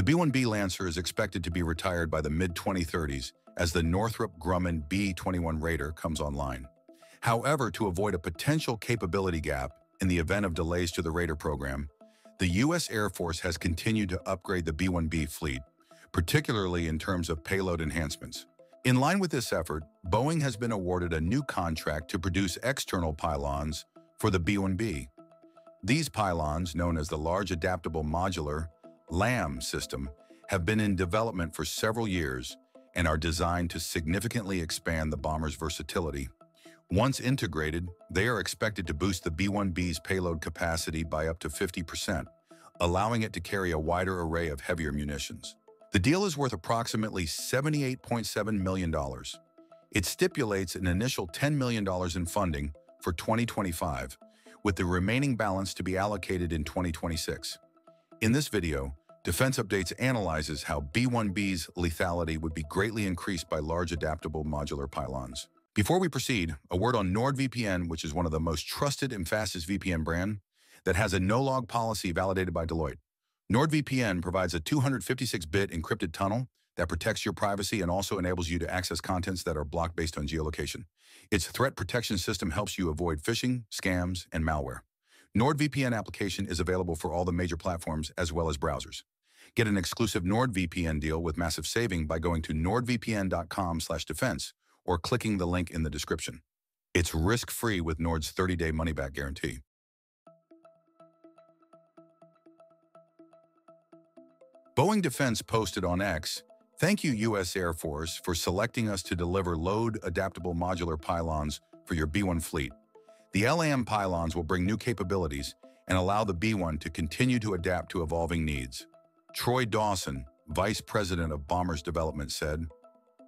The B-1B Lancer is expected to be retired by the mid-2030s as the Northrop Grumman B-21 Raider comes online. However, to avoid a potential capability gap in the event of delays to the Raider program, the U.S. Air Force has continued to upgrade the B-1B fleet, particularly in terms of payload enhancements. In line with this effort, Boeing has been awarded a new contract to produce external pylons for the B-1B. These pylons, known as the Large Adaptable Modular LAM system, have been in development for several years and are designed to significantly expand the bomber's versatility. Once integrated, they are expected to boost the B-1B's payload capacity by up to 50%, allowing it to carry a wider array of heavier munitions. The deal is worth approximately $78.7 million. It stipulates an initial $10 million in funding for 2025, with the remaining balance to be allocated in 2026. In this video, Defense Updates analyzes how B-1B's lethality would be greatly increased by large adaptable modular pylons. Before we proceed, a word on NordVPN, which is one of the most trusted and fastest VPN brand that has a no-log policy validated by Deloitte. NordVPN provides a 256-bit encrypted tunnel that protects your privacy and also enables you to access contents that are blocked based on geolocation. Its threat protection system helps you avoid phishing, scams, and malware. NordVPN application is available for all the major platforms as well as browsers. Get an exclusive NordVPN deal with massive saving by going to nordvpn.com/defense or clicking the link in the description. It's risk-free with Nord's 30-day money-back guarantee. Boeing Defense posted on X, Thank you, U.S. Air Force, for selecting us to deliver load-adaptable modular pylons for your B-1 fleet. The LAM pylons will bring new capabilities and allow the B-1 to continue to adapt to evolving needs. Troy Dawson, Vice President of Bombers Development, said,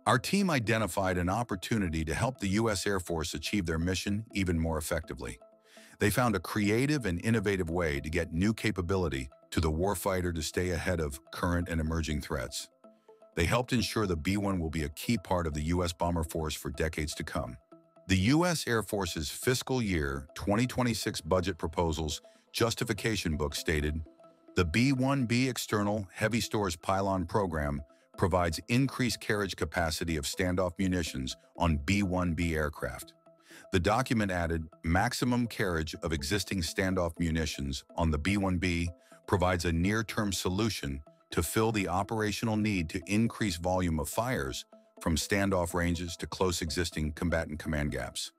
Our team identified an opportunity to help the U.S. Air Force achieve their mission even more effectively. They found a creative and innovative way to get new capability to the warfighter to stay ahead of current and emerging threats. They helped ensure the B-1 will be a key part of the U.S. bomber force for decades to come. The U.S. Air Force's fiscal year 2026 budget proposals justification book stated, the B-1B External Heavy Stores Pylon Program provides increased carriage capacity of standoff munitions on B-1B aircraft. The document added, maximum carriage of existing standoff munitions on the B-1B provides a near-term solution to fill the operational need to increase volume of fires from standoff ranges to close existing combatant command gaps.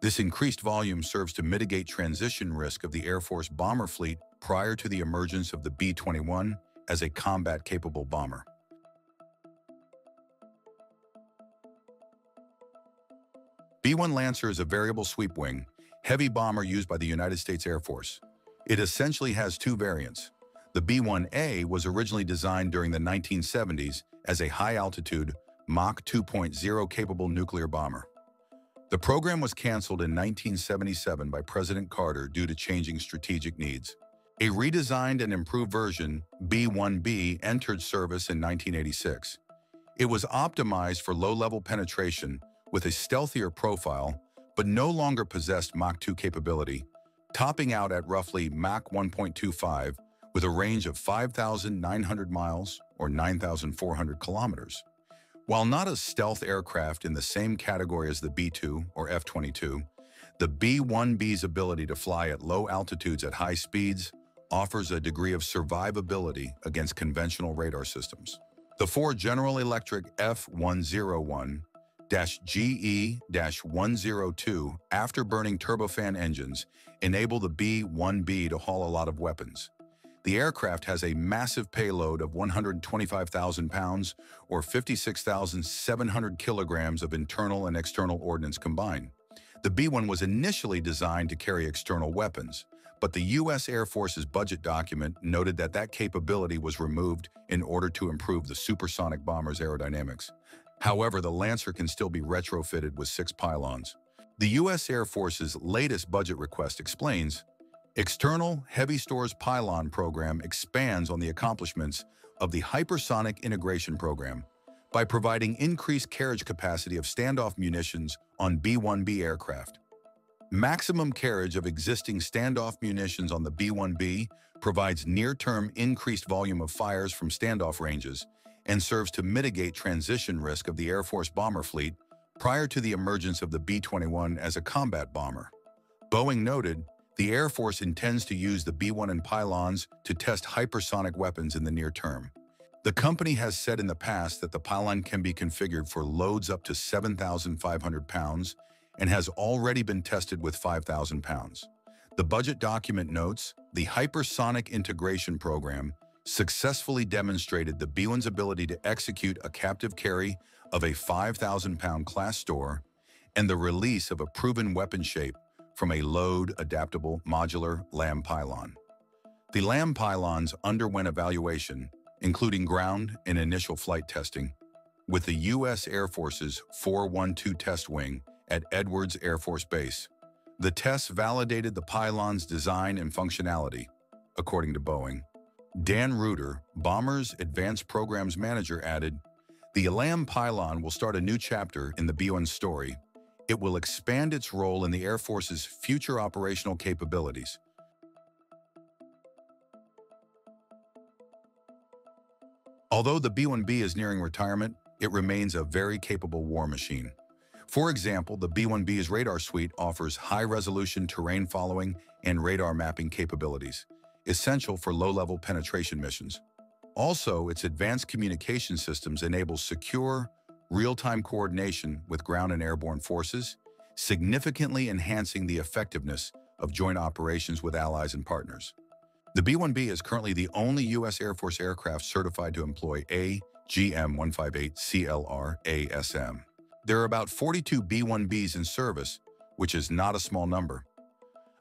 This increased volume serves to mitigate transition risk of the Air Force bomber fleet prior to the emergence of the B-21 as a combat-capable bomber. B-1 Lancer is a variable sweep wing, heavy bomber used by the United States Air Force. It essentially has two variants. The B-1A was originally designed during the 1970s as a high-altitude Mach 2.0 capable nuclear bomber. The program was canceled in 1977 by President Carter due to changing strategic needs. A redesigned and improved version, B-1B, entered service in 1986. It was optimized for low-level penetration with a stealthier profile, but no longer possessed Mach 2 capability, topping out at roughly Mach 1.25 with a range of 5,900 miles or 9,400 kilometers. While not a stealth aircraft in the same category as the B-2 or F-22, the B-1B's ability to fly at low altitudes at high speeds offers a degree of survivability against conventional radar systems. The four General Electric F-101 GE-102 afterburning turbofan engines enable the B-1B to haul a lot of weapons. The aircraft has a massive payload of 125,000 pounds or 56,700 kilograms of internal and external ordnance combined. The B-1 was initially designed to carry external weapons, but the U.S. Air Force's budget document noted that that capability was removed in order to improve the supersonic bomber's aerodynamics. However, the Lancer can still be retrofitted with six pylons. The U.S. Air Force's latest budget request explains, External Heavy Stores Pylon program expands on the accomplishments of the Hypersonic Integration Program by providing increased carriage capacity of standoff munitions on B-1B aircraft. Maximum carriage of existing standoff munitions on the B-1B provides near-term increased volume of fires from standoff ranges, and serves to mitigate transition risk of the Air Force bomber fleet prior to the emergence of the B-21 as a combat bomber. Boeing noted, the Air Force intends to use the B-1 and pylons to test hypersonic weapons in the near term. The company has said in the past that the pylon can be configured for loads up to 7,500 pounds and has already been tested with 5,000 pounds. The budget document notes, the Hypersonic Integration Program successfully demonstrated the B-1's ability to execute a captive carry of a 5,000-pound class store and the release of a proven weapon shape from a load-adaptable modular LAM pylon. The LAM pylons underwent evaluation, including ground and initial flight testing, with the U.S. Air Force's 412 Test Wing at Edwards Air Force Base. The tests validated the pylon's design and functionality, according to Boeing. Dan Reuter, Bomber's Advanced Programs Manager, added, The LAM pylon will start a new chapter in the B-1 story. It will expand its role in the Air Force's future operational capabilities. Although the B-1B is nearing retirement, it remains a very capable war machine. For example, the B-1B's radar suite offers high-resolution terrain following and radar mapping capabilities essential for low-level penetration missions. Also, its advanced communication systems enable secure, real-time coordination with ground and airborne forces, significantly enhancing the effectiveness of joint operations with allies and partners. The B-1B is currently the only U.S. Air Force aircraft certified to employ AGM-158C LRASM. There are about 42 B-1Bs in service, which is not a small number.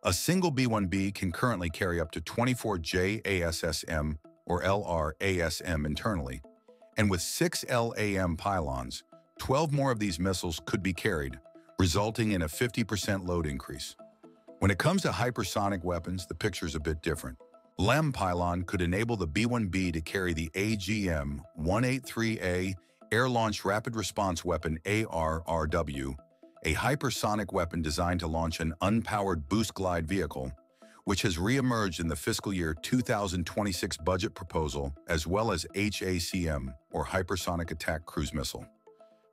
A single B-1B can currently carry up to 24 JASSM or LRASM internally, and with six LAM pylons, 12 more of these missiles could be carried, resulting in a 50% load increase. When it comes to hypersonic weapons, the picture's a bit different. LAM pylon could enable the B-1B to carry the AGM-183A Air-Launched Rapid Response Weapon ARRW a hypersonic weapon designed to launch an unpowered boost glide vehicle, which has re-emerged in the fiscal year 2026 budget proposal, as well as HACM, or Hypersonic Attack Cruise Missile.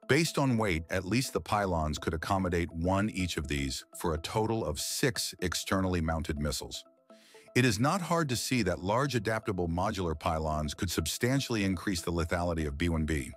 Based on weight, at least the pylons could accommodate one each of these for a total of six externally mounted missiles. It is not hard to see that large adaptable modular pylons could substantially increase the lethality of B-1B.